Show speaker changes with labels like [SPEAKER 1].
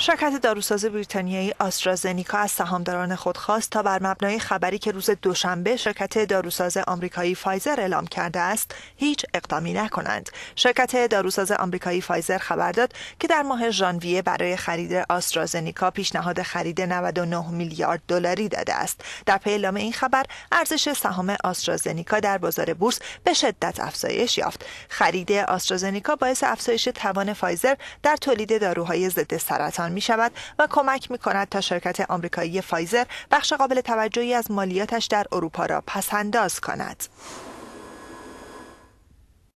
[SPEAKER 1] شرکت داروساز بریتانیایی آسترازنیکا از سهامداران خود خواست تا بر مبنای خبری که روز دوشنبه شرکت داروساز آمریکایی فایزر اعلام کرده است هیچ اقدامی نکنند. شرکت داروساز آمریکایی فایزر خبر داد که در ماه ژانویه برای خرید آسترازنیکا پیشنهاد خرید 99 میلیارد دلاری داده است. در پی اعلام این خبر ارزش سهام آسترازنیکا در بازار بورس به شدت افزایش یافت. خرید آسترازنیکا باعث افزایش توان فایزر در تولید داروهای ضد سرطان می شود و کمک می کند تا شرکت آمریکایی فایزر بخش قابل توجهی از مالیاتش در اروپا را پسنداز کند.